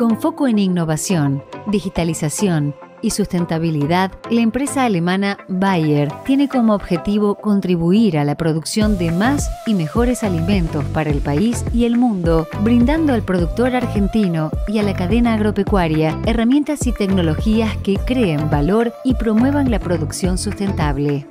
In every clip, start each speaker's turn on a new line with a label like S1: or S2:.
S1: Con foco en innovación, digitalización y sustentabilidad, la empresa alemana Bayer tiene como objetivo contribuir a la producción de más y mejores alimentos para el país y el mundo, brindando al productor argentino y a la cadena agropecuaria herramientas y tecnologías que creen valor y promuevan la producción sustentable.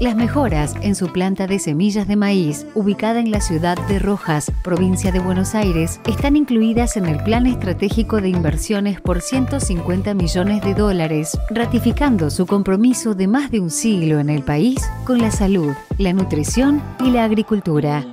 S1: Las mejoras en su planta de semillas de maíz, ubicada en la ciudad de Rojas, provincia de Buenos Aires, están incluidas en el Plan Estratégico de Inversiones por 150 millones de dólares, ratificando su compromiso de más de un siglo en el país con la salud, la nutrición y la agricultura.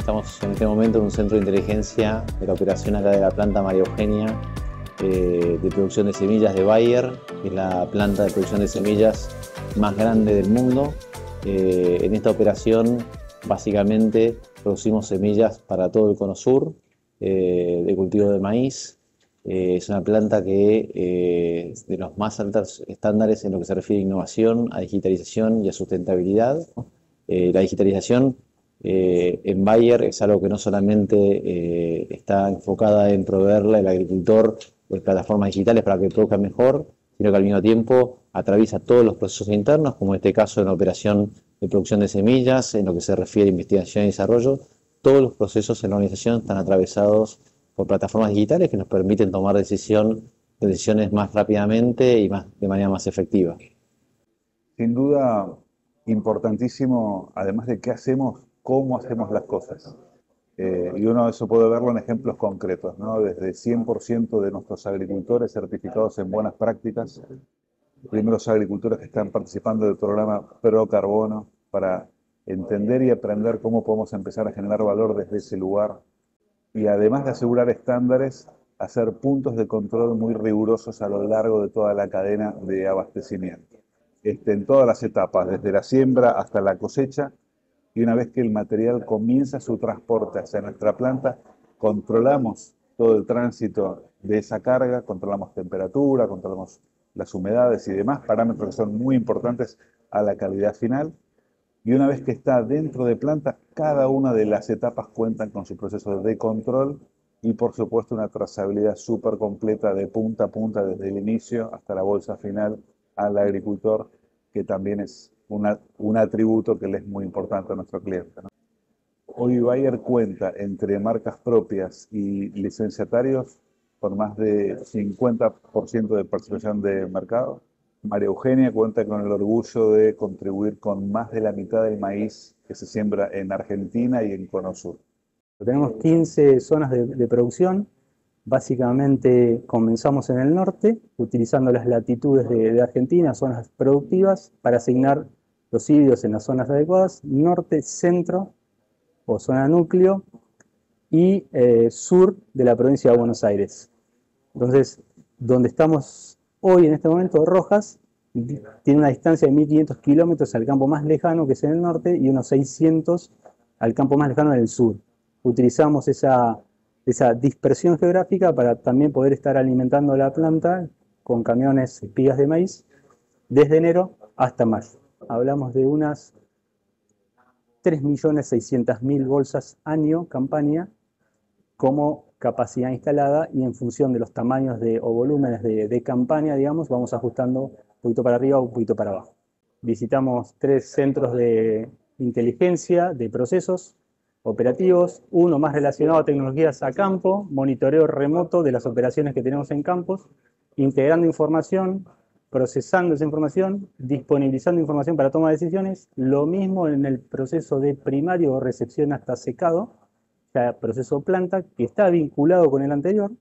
S2: Estamos en este momento en un centro de inteligencia de la operación acá de la planta María Eugenia eh, de producción de semillas de Bayer, que es la planta de producción de semillas más grande del mundo. Eh, en esta operación básicamente producimos semillas para todo el cono sur eh, de cultivo de maíz. es una planta que es de los más altos estándares en lo que se refiere a innovación, a digitalización y a sustentabilidad. la digitalización eh, en Bayer es algo que no solamente eh, está enfocada en proveerle al agricultor de plataformas digitales para que produzca mejor, sino que al mismo tiempo atraviesa todos los procesos internos, como en este caso en la operación de producción de semillas, en lo que se refiere a investigación y desarrollo. Todos los procesos en la organización están atravesados por plataformas digitales que nos permiten tomar decisiones más rápidamente y más, de manera más efectiva.
S3: Sin duda, importantísimo, además de qué hacemos cómo hacemos las cosas. Eh, y uno eso puede verlo en ejemplos concretos, ¿no? Desde 100% de nuestros agricultores certificados en buenas prácticas, primeros agricultores que están participando del programa Pro Carbono para entender y aprender cómo podemos empezar a generar valor desde ese lugar y además de asegurar estándares, hacer puntos de control muy rigurosos a lo largo de toda la cadena de abastecimiento. Este, en todas las etapas, desde la siembra hasta la cosecha, y una vez que el material comienza su transporte hacia nuestra planta, controlamos todo el tránsito de esa carga, controlamos temperatura, controlamos las humedades y demás parámetros que son muy importantes a la calidad final. Y una vez que está dentro de planta, cada una de las etapas cuentan con su proceso de control y por supuesto una trazabilidad súper completa de punta a punta desde el inicio hasta la bolsa final al agricultor, que también es un atributo que le es muy importante a nuestro cliente. Hoy Bayer cuenta entre marcas propias y licenciatarios por más de 50% de participación de mercado. María Eugenia cuenta con el orgullo de contribuir con más de la mitad del maíz que se siembra en Argentina y en Cono Sur.
S4: Tenemos 15 zonas de producción Básicamente comenzamos en el norte, utilizando las latitudes de, Argentina, zonas productivas, para asignar los híbridos en las zonas adecuadas, norte, centro o zona núcleo y eh, sur de la provincia de Buenos Aires. Entonces, donde estamos hoy en este momento, Rojas, tiene una distancia de 1500 kilómetros al campo más lejano, que es en el norte, y unos 600 al campo más lejano en el sur. Utilizamos esa esa dispersión geográfica para también poder estar alimentando la planta con camiones espigas de maíz desde enero hasta marzo. Hablamos de unas 3.600.000 bolsas año campaña como capacidad instalada y en función de los tamaños de, o volúmenes de, de campaña, digamos, vamos ajustando un poquito para arriba o un poquito para abajo. Visitamos tres centros de inteligencia de procesos, operativos, uno más relacionado a tecnologías a campo, monitoreo remoto de las operaciones que tenemos en campos, integrando información, procesando esa información, disponibilizando información para toma de decisiones, lo mismo en el proceso de primario o recepción hasta secado, o sea, proceso planta, que está vinculado con el anterior,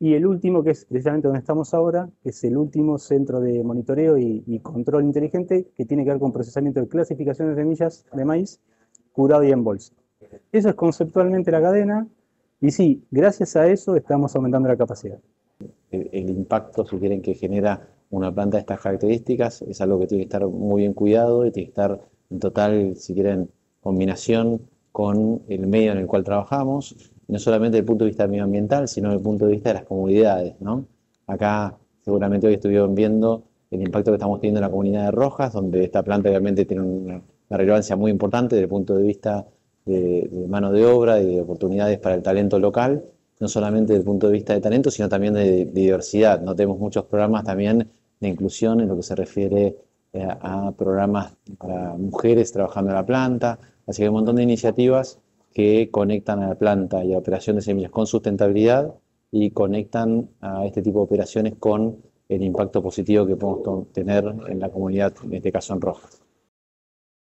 S4: y el último, que es precisamente donde estamos ahora, que es el último centro de monitoreo y, y control inteligente, que tiene que ver con procesamiento de clasificación de semillas de maíz, curado y en bolsa. Eso es conceptualmente la cadena y sí, gracias a eso estamos aumentando la capacidad.
S2: El, impacto, si quieren, que genera una planta de estas características es algo que tiene que estar muy bien cuidado y tiene que estar en total, si quieren, combinación con el medio en el cual trabajamos, no solamente desde el punto de vista medioambiental, sino desde el punto de vista de las comunidades. ¿no? Acá seguramente hoy estuvieron viendo el impacto que estamos teniendo en la comunidad de Rojas, donde esta planta realmente tiene una, relevancia muy importante desde el punto de vista de, mano de obra y de oportunidades para el talento local, no solamente desde el punto de vista de talento, sino también de, diversidad. No tenemos muchos programas también de inclusión en lo que se refiere eh, a, programas para mujeres trabajando en la planta, así que hay un montón de iniciativas que conectan a la planta y a operación de semillas con sustentabilidad y conectan a este tipo de operaciones con el impacto positivo que podemos tener en la comunidad, en este caso en Rojas.